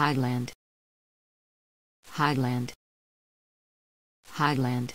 Highland. Highland. Highland.